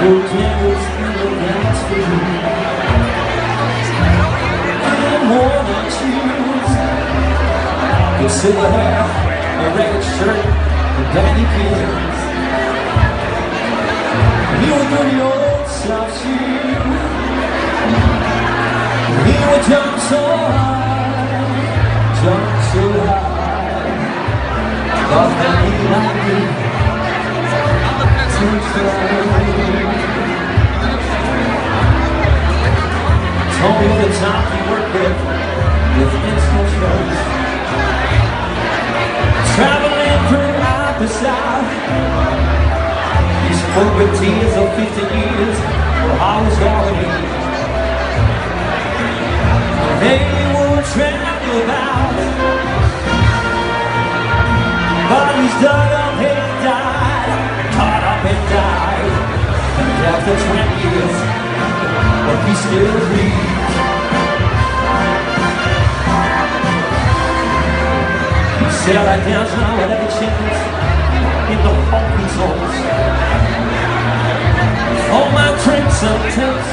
the rats for you. And silver hair, a ragged shirt, and dandy kids. You were dirty old soft shoes. You would jump so high, jump so high. Off that knee like me. Too Me the time he worked with, with instant shows. Traveling the South. He spoke with tears of 50 years for how it's gonna be. They would travel about. Bodies dug up and died, caught up and died. And after 20 years, but he still breathes. I like downtown with every chance in the honky tonks. All my drinks and tips,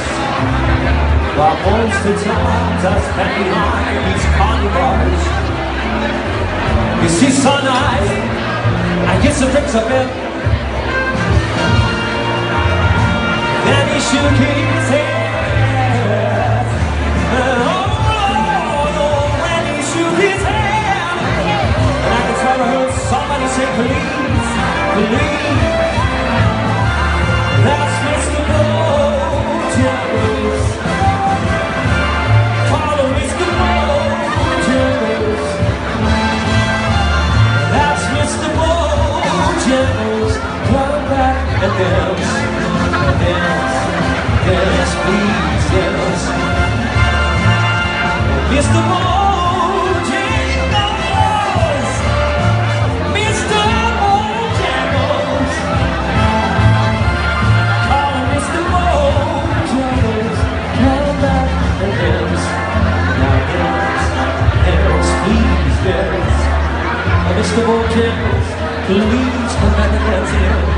while most of the times I spend behind these carnivals. You see, son, I, get some drinks up in. Then he shook his say, please, please. That's Mr. Bojangles. Follow Mr. Bojangles. That's Mr. Bojangles. Come back and dance. Dance, dance, please dance. Mr. Bojangles. Mr. Morton, please come back and dance here.